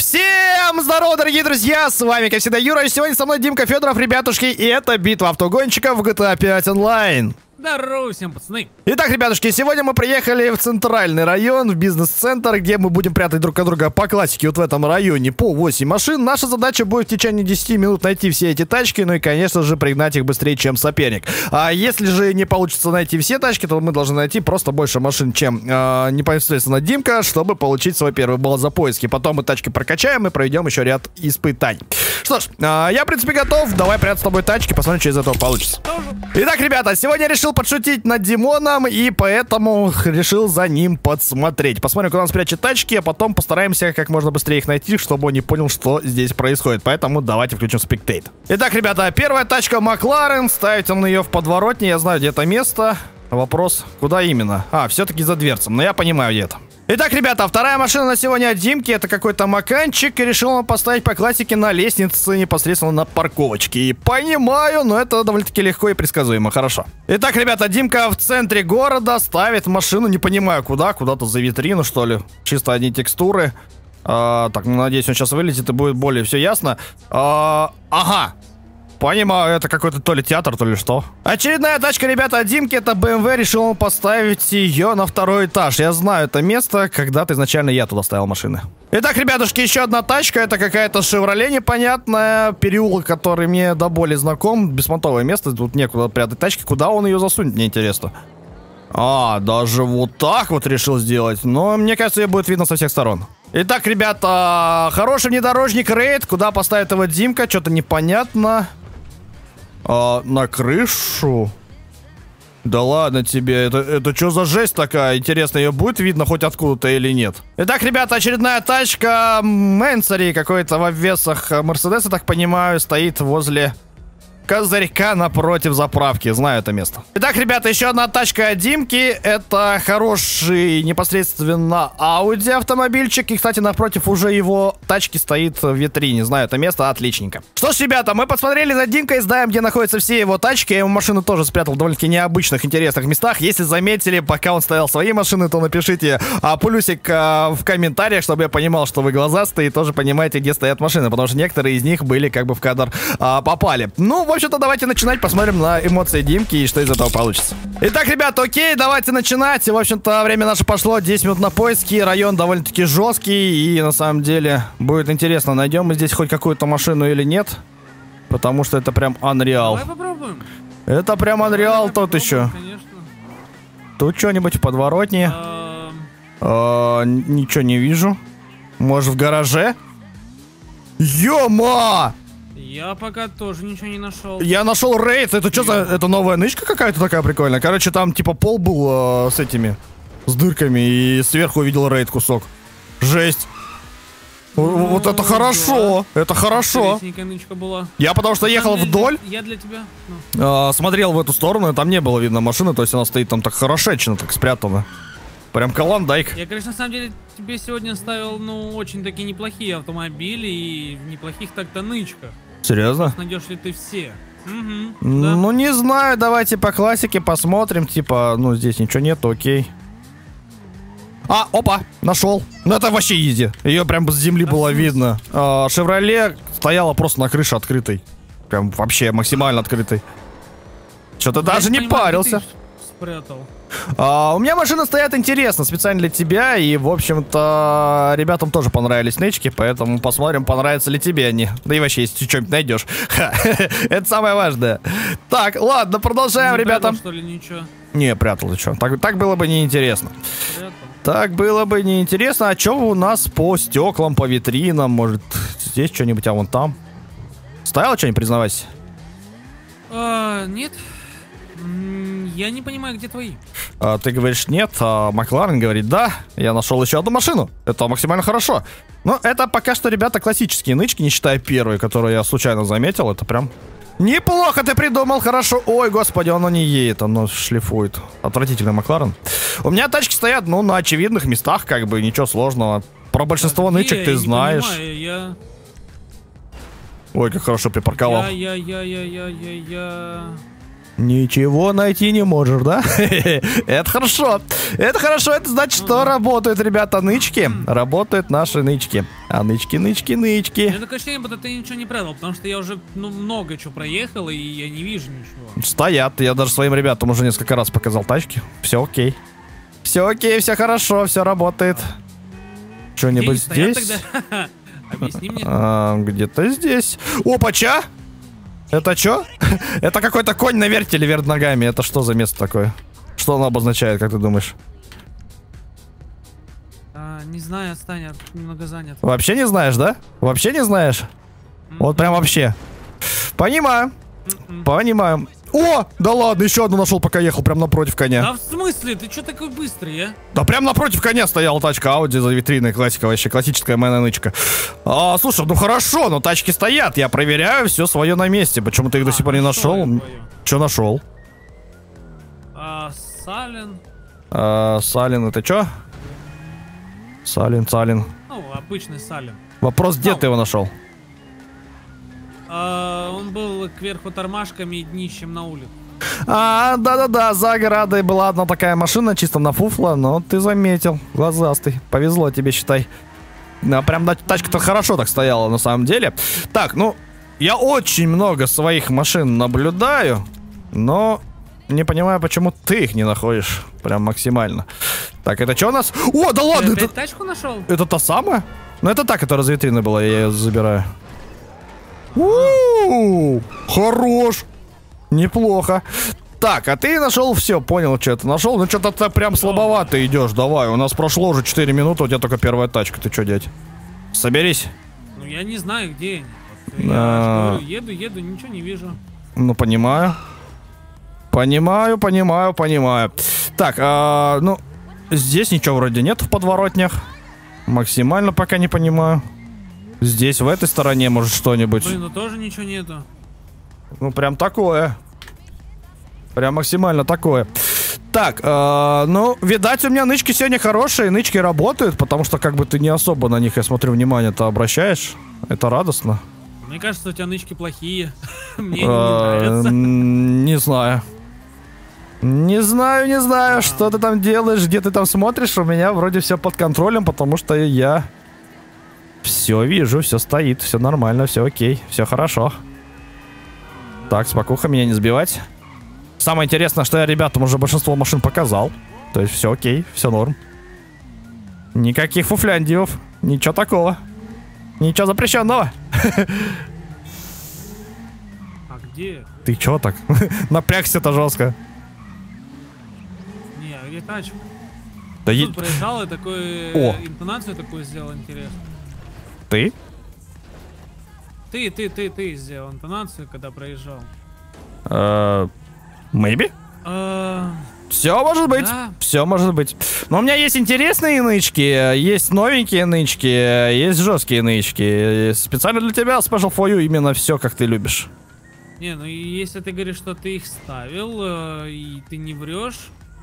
Всем здорово, дорогие друзья! С вами, как всегда, Юра, и сегодня со мной Димка Федоров, ребятушки, и это битва автогонщиков в GTA 5 онлайн. Здорово всем, пацаны. Итак, ребятушки, сегодня мы приехали в центральный район, в бизнес-центр, где мы будем прятать друг от друга по классике вот в этом районе по 8 машин. Наша задача будет в течение 10 минут найти все эти тачки, ну и, конечно же, пригнать их быстрее, чем соперник. А если же не получится найти все тачки, то мы должны найти просто больше машин, чем э, непосредственно Димка, чтобы получить свой первый балл за поиски. Потом мы тачки прокачаем и пройдем еще ряд испытаний. Что ж, э, я, в принципе, готов. Давай прятать с тобой тачки, посмотрим, что из этого получится. Итак, ребята, сегодня я решил подшутить над Димоном, и поэтому решил за ним подсмотреть. Посмотрим, куда он спрячет тачки, а потом постараемся как можно быстрее их найти, чтобы он не понял, что здесь происходит. Поэтому давайте включим спектейт. Итак, ребята, первая тачка Макларен. Ставить он ее в подворотне. Я знаю, где это место. Вопрос, куда именно? А, все-таки за дверцем, но я понимаю, где это. Итак, ребята, вторая машина на сегодня от Димки. Это какой-то маканчик. И решил он поставить по классике на лестнице непосредственно на парковочке. И понимаю, но это довольно-таки легко и предсказуемо. Хорошо. Итак, ребята, Димка в центре города ставит машину. Не понимаю, куда. Куда-то за витрину, что ли. Чисто одни текстуры. А, так, ну, надеюсь, он сейчас вылезет и будет более все ясно. А, ага. Понимаю, это какой-то то ли театр, то ли что. Очередная тачка, ребята, от Димки, это BMW, решил он поставить ее на второй этаж. Я знаю это место, когда-то изначально я туда ставил машины. Итак, ребятушки, еще одна тачка, это какая-то Шевроле непонятная, переулок, который мне до боли знаком, беспонтовое место, тут некуда прятать тачки, куда он ее засунет, мне интересно. А, даже вот так вот решил сделать, но мне кажется, ее будет видно со всех сторон. Итак, ребята, хороший внедорожник рейд, куда поставит его Димка, что-то непонятно. А, на крышу? Да ладно тебе, это, это что за жесть такая? Интересно, ее будет видно хоть откуда-то или нет? Итак, ребята, очередная тачка Мэнсери какой-то в обвесах Мерседеса, так понимаю, стоит возле козырька напротив заправки. Знаю это место. Итак, ребята, еще одна тачка Димки. Это хороший непосредственно Audi автомобильчик. И, кстати, напротив уже его тачки стоит в витрине. Знаю это место, отличненько. Что ж, ребята, мы посмотрели за Димкой, знаем, где находятся все его тачки. Я ему машину тоже спрятал в довольно-таки необычных, интересных местах. Если заметили, пока он стоял свои машины, то напишите а, плюсик а, в комментариях, чтобы я понимал, что вы глазастые и тоже понимаете, где стоят машины. Потому что некоторые из них были как бы в кадр а, попали. Ну, в общем-то, давайте начинать, посмотрим на эмоции Димки и что из этого получится. Итак, ребята, окей, давайте начинать. В общем-то, время наше пошло, 10 минут на поиски, район довольно-таки жесткий, и на самом деле будет интересно, найдем мы здесь хоть какую-то машину или нет, потому что это прям Unreal. Давай попробуем. Это прям Unreal тот еще. Конечно. Тут что-нибудь в подворотне? А, ничего не вижу. Может, в гараже? Ёма! Я пока тоже ничего не нашел. Я нашел рейд. Это что за... Это новая нычка какая-то такая прикольная? Короче, там типа пол был э, с этими... С дырками. И сверху увидел рейд кусок. Жесть. Ну, вот это хорошо. Это хорошо. Была. Я потому что ехал самом вдоль, Я для тебя. Ну, э, смотрел в эту сторону, и там не было видно машины. То есть она стоит там так хорошечно, так спрятана. Прям каландайк. Я, конечно, на самом деле тебе сегодня ставил, ну, очень такие неплохие автомобили и в неплохих так-то нычках. Серьезно? Найдешь ли ты все? Угу, да. Ну, не знаю, давайте по классике посмотрим. Типа, ну, здесь ничего нет, окей. А, опа, нашел. Ну, это вообще изи. Ее прям с земли Да было видно. А, Шевроле стояла просто на крыше открытой. Прям вообще максимально открытой. Что-то даже не понимаю, парился. Спрятал. А, у меня машина стоят интересно, специально для тебя. И, в общем-то, ребятам тоже понравились нычки, поэтому посмотрим, понравятся ли тебе они. Да и вообще, если что-нибудь найдешь. Это самое важное. Так, ладно, продолжаем, ребята. прятал, что ли, ничего? Не, прятал, ты что? Так, так было бы неинтересно. Спрятал. Так было бы неинтересно. А что у нас по стеклам, по витринам? Может, здесь что-нибудь, а вон там? Ставил что-нибудь, признавайся? А, нет. Я не понимаю, где твои. А, ты говоришь нет, а Макларен говорит да. Я нашел еще одну машину. Это максимально хорошо. Но это пока что, ребята, классические нычки, не считая первой, которую я случайно заметил. Это прям Неплохо ты придумал, хорошо. Ой, господи, оно не едет, оно шлифует. Отвратительный Макларен. У меня тачки стоят, ну, на очевидных местах, как бы, ничего сложного. Про большинство Где? нычек Я ты не знаешь. понимаю, Я, Ой, как хорошо припарковал. я, я, я, я, я, я, я. Ничего найти не можешь, да? Это хорошо. Это хорошо, это значит, что работают, ребята, нычки. Работают наши нычки. А нычки, нычки, нычки. Это, конечно, будто ты ничего не продал, потому что я уже ну, много чего проехал, и я не вижу ничего. Стоят. Я даже своим ребятам уже несколько раз показал тачки. Все окей. Все окей, все хорошо, все работает. Что-нибудь здесь? Объясни мне. А, Где-то здесь. Опача! Это что? Это какой-то конь на вертеле вверх ногами. Это что за место такое? Что оно обозначает, как ты думаешь? А, не знаю, отстань, я немного занят. Вообще не знаешь, да? Вообще не знаешь? Вот прям вообще. Понимаю. М-м. Понимаю. О, да ладно, еще одну нашел, пока ехал, прям напротив коня. Да в смысле? Ты что такой быстрый, а? Да прям напротив коня стояла тачка Audi за витриной, классика вообще, классическая моя нычка. А, слушай, ну хорошо, но тачки стоят, я проверяю, все свое на месте. Почему ты их до А, сих пор не нашел. Че нашел? А, Сален. А, Салин, это что? Салин, Салин. Ну, обычный Сален. Вопрос, где Ну. ты его нашел? А, он был кверху тормашками и днищем на улице. А, да-да-да, за оградой была одна такая машина, чисто на фуфло, но ты заметил, глазастый. Повезло тебе, считай. Да, прям тачка-то хорошо так стояла на самом деле. Так, ну, я очень много своих машин наблюдаю, но не понимаю, почему ты их не находишь. Прям максимально. Так, это что у нас? О, да ладно, Ты это, тачку нашел? это та самая? Ну, это та, которая за витриной была, я ее забираю. У, Хорош. Неплохо. Так, а ты нашел все, понял, что ты нашел. Ну, что-то ты прям слабовато идешь. Давай, у нас прошло уже 4 минуты, у тебя только первая тачка. Ты что, дядь? Соберись. Ну, я не знаю, где Я говорю, еду, еду, ничего не вижу. Ну, понимаю. Понимаю, понимаю, понимаю. Так, а, ну, здесь ничего вроде нет в подворотнях. Максимально пока не понимаю. Здесь, в этой стороне, может, что-нибудь. Блин, ну тоже ничего нету. Ну, прям такое. Прям максимально такое. Так, э, ну, видать, у меня нычки сегодня хорошие, нычки работают, потому что как бы ты не особо на них, я смотрю, внимание-то обращаешь. Это радостно. Мне кажется, у тебя нычки плохие. Мне не Э, нравятся. Не знаю. Не знаю, не знаю, что ты там делаешь, где ты там смотришь. У меня вроде все под контролем, потому что я все вижу, все стоит, все нормально, все окей, все хорошо. Так, спокуха, меня не сбивать. Самое интересное, что я ребятам уже большинство машин показал. То есть все окей, все норм. Никаких фуфляндиев, ничего такого. Ничего запрещенного. А где? Ты чё так? Напрягся-то жестко. Не, а где тачка? Да е- Тут проезжал и такой... О. э, Интонацию такую сделал, интересно. Ты? Ты, ты, ты, ты сделал интонацию, когда проезжал. Э, Maybe? А, Все может быть. Да. Все может быть. Но у меня есть интересные нычки, есть новенькие нычки, есть жесткие нычки. Специально для тебя Special for you именно все, как ты любишь. Не, ну если ты говоришь, что ты их ставил, э, и ты не врешь,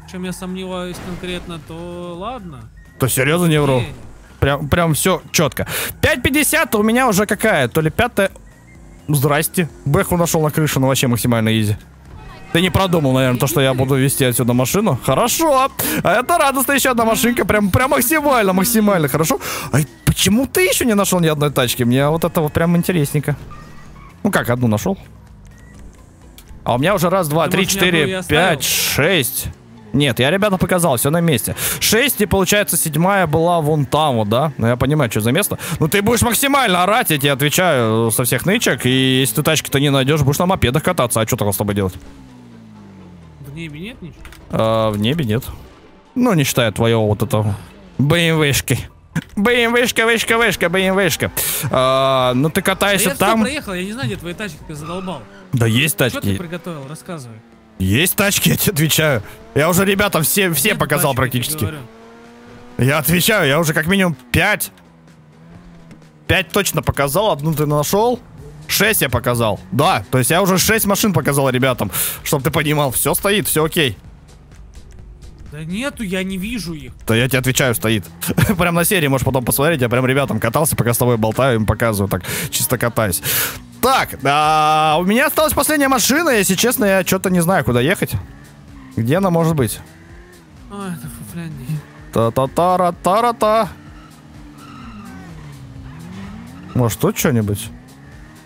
в чем я сомневаюсь конкретно, то ладно. То серьезно не вру. Окей. Прям, прям все четко. 5.50 у меня уже какая? То ли пятая... Здрасте. Бэху нашел на крышу, ну вообще максимально изи. Ты не продумал, наверное, то, что я буду вести отсюда машину? Хорошо. А это радостно еще одна машинка. Прям, прям максимально, максимально хорошо. А почему ты еще не нашел ни одной тачки? Мне вот это вот прям интересненько. Ну как, одну нашел? А у меня уже раз, два, Ты, три, четыре, пять, шесть. Нет, я ребята показал, все на месте. Шесть, и получается седьмая была вон там вот, да? Ну я понимаю, что за место. Ну ты будешь максимально орать, я тебе отвечаю, со всех нычек. И если ты тачки-то не найдешь, будешь на мопедах кататься. А что тогда с тобой делать? В небе нет ничего? А, в небе нет. Ну, не считая твоего вот этого БМВшки. БМВшка, вышка, вышка, БМВшка. А, ну ты Да катаешься я всё там. проехал, я не знаю, где твои тачки, ты задолбал. Да есть Что ты тачки. приготовил? Рассказывай. Есть тачки, я тебе отвечаю. Я уже ребятам все, все Нет показал я тебе практически. говорю. Я отвечаю, я уже как минимум 5. 5 точно показал, одну ты нашел. 6 я показал. Да, то есть я уже 6 машин показал ребятам. Чтоб ты понимал, все стоит, все окей. Да нету, я не вижу их. Да я тебе отвечаю, стоит. прям на серии можешь потом посмотреть. Я прям ребятам катался, пока с тобой болтаю, им показываю, так чисто катаюсь. Так, а, у меня осталась последняя машина, если честно, я что-то не знаю, куда ехать. Где она может быть? А, это фуфлянди. Та-та-та-ра-та-ра-та. Может, тут что-нибудь?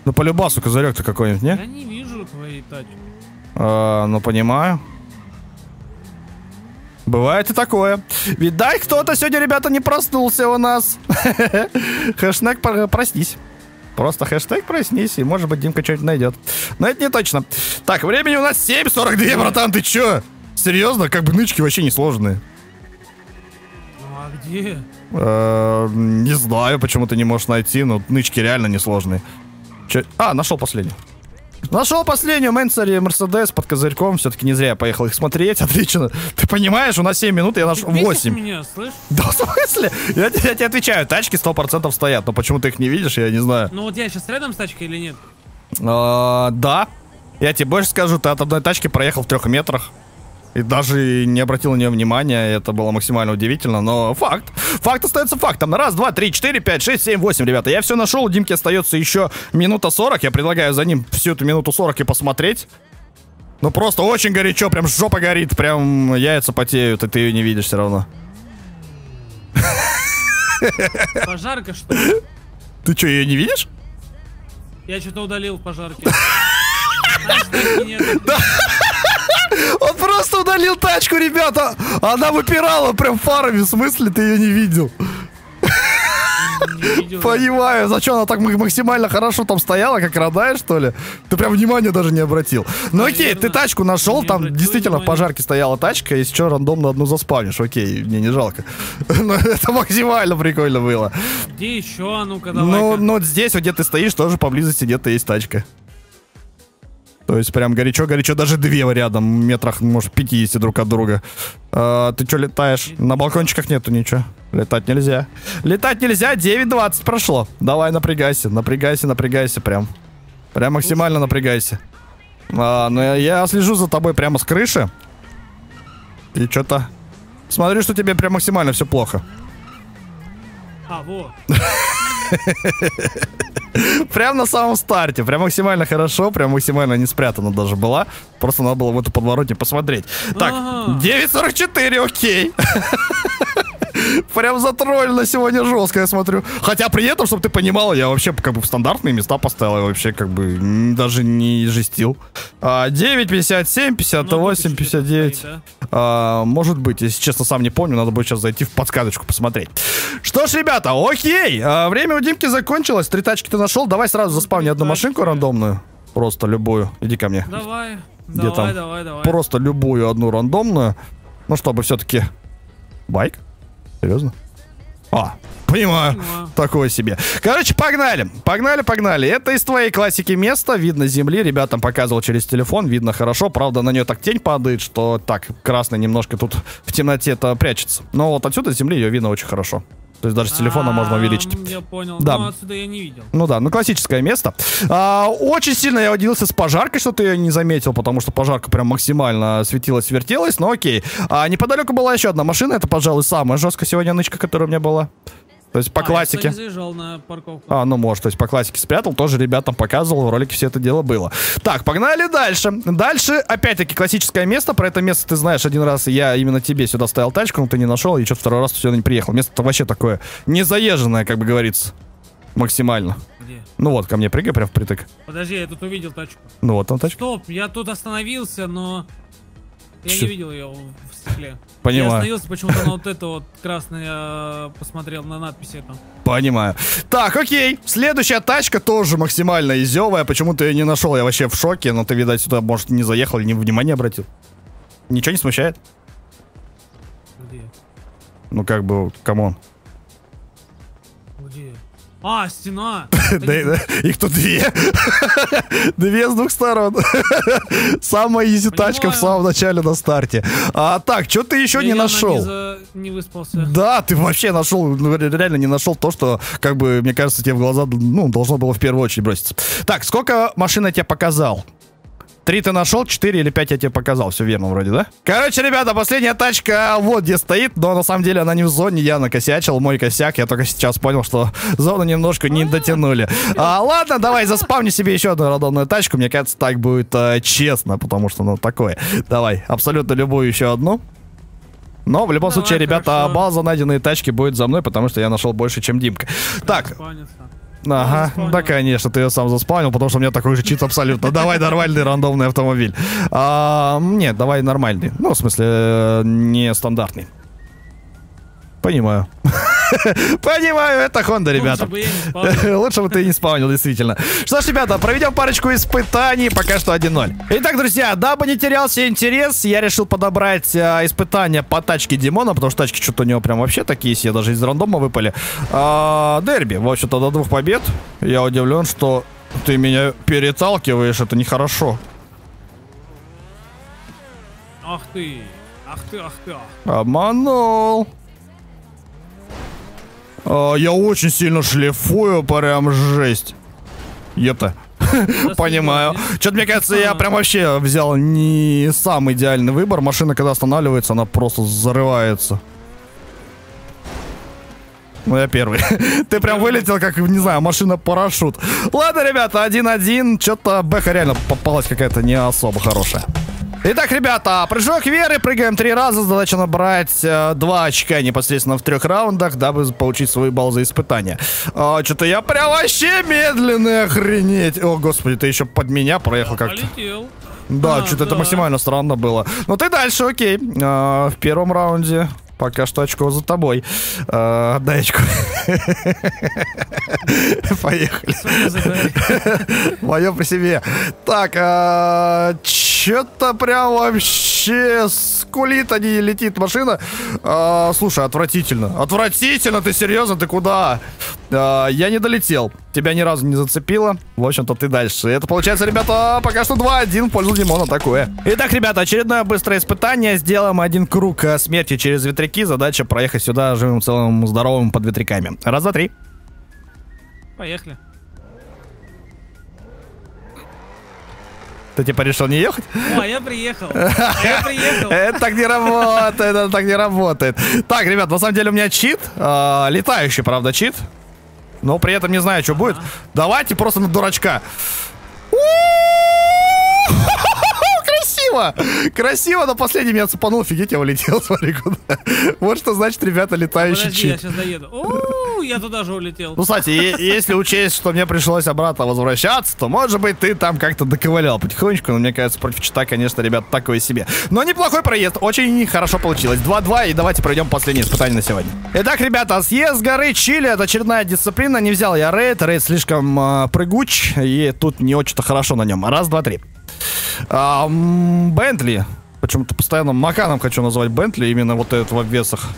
Ну, по любасу козырек-то какой-нибудь, не? Я не вижу твоей тачки. А, ну, понимаю. Бывает и такое. Видать, кто-то сегодня, ребята, не проснулся у нас. Про- проснись. Просто хэштег проснись, и может быть Димка что-нибудь найдет. Но это не точно. Так, времени у нас 7.42, братан, ты чё? Серьезно? Как бы нычки вообще не сложные. Ну а где? Э, Не знаю, почему ты не можешь найти, но нычки реально несложные. Чё- А, нашел последнюю. Нашел последнюю Мэнсери Мерседес под козырьком. Все-таки не зря я поехал их смотреть. Отлично. Ты понимаешь, у нас 7 минут, я нашел бесишь 8. меня, слышь? Да в смысле? Я, те- я тебе отвечаю, тачки 100% стоят, но почему ты их не видишь, я не знаю. Ну вот я сейчас рядом с тачкой или нет? А, да. Я тебе больше скажу, ты от одной тачки проехал в трех метрах. И даже не обратил на нее внимания, это было максимально удивительно, но факт. Факт остается фактом. Раз, два, три, четыре, пять, шесть, семь, восемь, ребята. Я все нашел, у Димки остается еще минута сорок. Я предлагаю за ним всю эту минуту сорок и посмотреть. Ну просто очень горячо, прям жопа горит, прям яйца потеют, и ты ее не видишь все равно. Пожарка что ли? Ты что, ее не видишь? Я что-то удалил в пожарке. Знаешь, удалил тачку, ребята. Она выпирала прям фарами. В смысле ты ее не видел? Не видел. Понимаю. Зачем она так максимально хорошо там стояла, как родная, что ли? Ты прям внимания даже не обратил. Ну окей, ты тачку нашел, не там действительно в пожарке стояла тачка, если что, рандомно одну заспавнишь. Окей, мне не жалко. Но это максимально прикольно было. Где еще? А ну-ка, Ну, давай-ка. ну вот здесь, вот где ты стоишь, тоже поблизости где-то есть тачка. То есть прям горячо-горячо, даже две рядом, метрах, может, 50 друг от друга. А, ты что летаешь? На балкончиках нету ничего. Летать нельзя. Летать нельзя, 9.20 прошло. Давай напрягайся, напрягайся, напрягайся прям. Прям максимально напрягайся. А, ну я, слежу за тобой прямо с крыши. И что-то... Смотрю, что тебе прям максимально все плохо. А, вот. Прям на самом старте, прям максимально хорошо, прям максимально не спрятана даже была. Просто надо было в эту подворотню посмотреть. Так, Ага. 9.44, окей. Прям затроллено сегодня жестко, я смотрю. Хотя при этом, чтобы ты понимала, я вообще как бы в стандартные места поставил, я вообще как бы даже не жестил. А, 9, 57, 58, Ну, 59. стоит, да? А, может быть, если честно, сам не помню, надо будет сейчас зайти в подсказочку посмотреть. Что ж, ребята, окей, а, время у Димки закончилось, три тачки ты нашел, давай сразу заспавни одну машинку рандомную, просто любую, иди ко мне. Давай. Где давай, там? давай, давай. Просто любую одну рандомную, ну, чтобы все-таки... Байк? Серьезно? А, понимаю. Понимаю. Такое себе. Короче, погнали. Погнали, погнали. Это из твоей классики место. Видно земли. Ребятам показывал через телефон. Видно хорошо. Правда, на нее так тень падает, что так, красный немножко тут в темноте это прячется. Но вот отсюда земли ее видно очень хорошо. То есть даже с телефона можно А, увеличить. Я понял. Да. Но отсюда я не видел. Ну да, ну классическое место. А, очень сильно я удивился с пожаркой, что ты ее не заметил, потому что пожарка прям максимально светилась, вертелась, но окей. А неподалеку была еще одна машина, это, пожалуй, самая жесткая сегодня нычка, которая у меня была. То есть по А, классике. Я, заезжал на парковку. А, ну может, то есть по классике спрятал, тоже ребятам показывал, в ролике все это дело было. Так, погнали дальше. Дальше, опять-таки, классическое место. Про это место ты знаешь, один раз я именно тебе сюда ставил тачку, но ты не нашел, и что второй раз сюда не приехал. Место-то вообще такое незаезженное, как бы говорится. Максимально. Где? Ну вот, ко мне прыгай прям впритык. Подожди, я тут увидел тачку. Ну вот там тачка. Стоп, я тут остановился, но... Я Чё? не видел ее в стекле. Я Понимаю. остановился почему-то на вот это вот красное, я посмотрел на надписи там. Понимаю. Так, окей. Следующая тачка тоже максимально изевая. Почему ты ее не нашел? Я вообще в шоке. Но ты, видать, сюда, может, не заехал и не внимания обратил. Ничего не смущает? Где? Ну, как бы, come on. А, стена! Да, Их тут две. Две с двух сторон. Самая easy тачка в самом начале на старте. А так, что ты еще не нашел? Не, выспался. Да, ты вообще нашел, ну, ре- реально не нашел то, что, как бы, мне кажется, тебе в глаза, ну, должно было в первую очередь броситься. Так, сколько машин я тебе показал? Три ты нашел, четыре или пять я тебе показал. Все верно вроде, да? Короче, ребята, последняя тачка вот где стоит, но на самом деле она не в зоне, я накосячил, мой косяк. Я только сейчас понял, что зону немножко не дотянули. А, ладно, давай заспавни себе еще одну рандомную тачку. Мне кажется, так будет э, честно, потому что, ну, такое. Давай, абсолютно любую еще одну. Но в любом Давай, случае, ребята, хорошо. база найденные тачки будет за мной, потому что я нашел больше, чем Димка. Так, Спавнится. Ага, да, конечно, ты ее сам заспавнил, потому что у меня такой же чит абсолютно. Давай нормальный рандомный автомобиль. А, нет, давай нормальный. Ну, в смысле, э, не стандартный. Понимаю. Понимаю, это Honda, ребята. Лучше бы ты не спавнил, действительно. Что ж, ребята, проведем парочку испытаний. Пока что 1-0. Итак, друзья, дабы не терялся интерес, я решил подобрать а, испытания по тачке Димона, потому что тачки что-то у него прям вообще такие все, даже из рандома выпали. А, дерби, в общем-то, до двух побед. Я удивлен, что ты меня переталкиваешь, это нехорошо. Ах ты. Ах ты, ах ты. Обманул. А, я очень сильно шлифую, прям жесть. Ета. Понимаю. Что-то, мне кажется, я прям вообще взял не самый идеальный выбор. Машина, когда останавливается, она просто взрывается. Ну, я первый. Ты прям вылетел, как, не знаю, машина-парашют. Ладно, ребята, 1-1. Что-то Бэха реально попалась какая-то не особо хорошая. Итак, ребята, прыжок веры, прыгаем три раза, задача набрать э, два очка непосредственно в трех раундах, дабы получить свой балл за испытание. А, Что-то я прям вообще медленный, охренеть. О, господи, ты еще под меня проехал как-то. Полетел. Да, А, что-то это да. максимально странно было. Ну ты дальше, окей. А, в первом раунде пока что очко за тобой. А, Отдай очко. Поехали. Мое при себе. Так, что-то прям вообще скулит, а не летит машина. А, слушай, отвратительно. Отвратительно, ты серьезно? Ты куда? А, я не долетел. Тебя ни разу не зацепило. В общем-то, ты дальше. Это получается, ребята, пока что 2-1 в пользу Димона. Такое. Итак, ребята, очередное быстрое испытание. Сделаем один круг э, смерти через ветряки. Задача проехать сюда живым, целым, здоровым под ветряками. Раз, два, три. Поехали. Ты типа решил не ехать? О, я приехал. Я приехал. Это так не работает, это так не работает. Так, ребят, на самом деле у меня чит. а, летающий, правда, чит. Но при этом не знаю, что будет. Давайте просто на дурачка. Красиво! Красиво, но последний меня цепанул, офигеть, я улетел, смотри куда. Вот что значит, ребята, летающий Подожди, я чит. сейчас доеду. О, я туда же улетел. Ну, кстати, если учесть, что мне пришлось обратно возвращаться, то, может быть, ты там как-то доковылял потихонечку. Но мне кажется, против чита, конечно, ребят, такое себе. Но неплохой проезд, очень хорошо получилось. 2-2, и давайте пройдем последнее испытание на сегодня. Итак, ребята, съезд с горы Чили, это очередная дисциплина. Не взял я рейд, рейд слишком а, прыгуч, и тут не очень-то хорошо на нем. Раз, два, три. А, Бентли. Почему-то постоянно Маканом хочу назвать Бентли, именно вот этот в обвесах.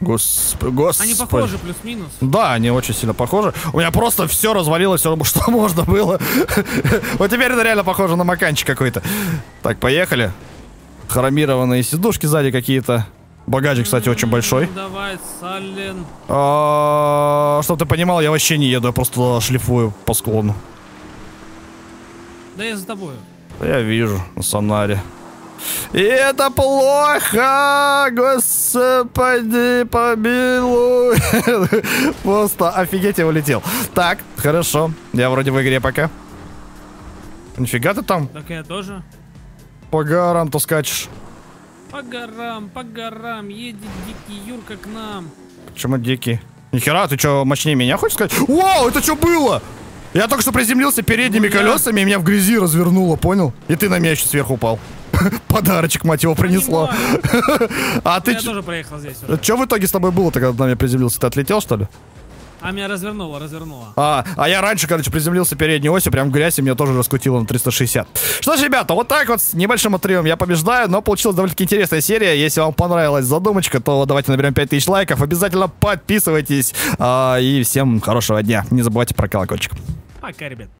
Госп... Господи. Они похожи плюс-минус. Да, они очень сильно похожи. У меня просто все развалилось, все, что можно было. Вот теперь это реально похоже на маканчик какой-то. Так, поехали. Хромированные сидушки сзади какие-то. Багажник, кстати, очень большой. Ну, Давай, Сален. А, Чтоб ты понимал, я вообще не еду, я просто шлифую по склону. Да я за тобой. Да Я вижу на сонаре. И это плохо! Господи, помилуй! Просто офигеть, я улетел. Так, хорошо. Я вроде в игре пока. Нифига ты там Так я тоже. по горам-то скачешь. По горам, по горам, едет дикий Юрка к нам. Почему дикий? Нихера, ты что, мощнее меня хочешь сказать? Вау, это что было? Я только что приземлился передними Ну, я- колесами, и меня в грязи развернуло, понял? И ты на меня еще сверху упал. Подарочек, мать его, принесло. А ты Я тоже проехал здесь уже. Что в итоге с тобой было-то, когда ты на меня приземлился? Ты отлетел, что ли? А меня развернуло, развернуло. А, а я раньше, короче, приземлился передней осью, прям грязь, и меня тоже раскутило на 360. Что ж, ребята, вот так вот с небольшим отрывом я побеждаю, но получилась довольно-таки интересная серия. Если вам понравилась задумочка, то давайте наберем 5000 лайков. Обязательно подписывайтесь. а, и всем хорошего дня. Не забывайте про колокольчик. Пока, ребят.